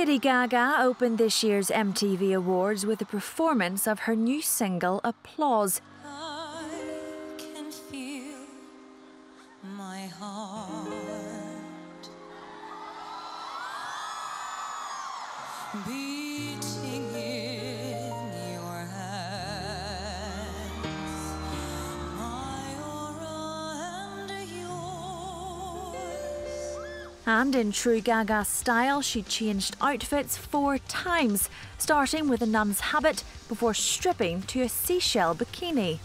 Lady Gaga opened this year's MTV Awards with a performance of her new single, Applause. And in true Gaga style, she changed outfits four times, starting with a nun's habit before stripping to a seashell bikini.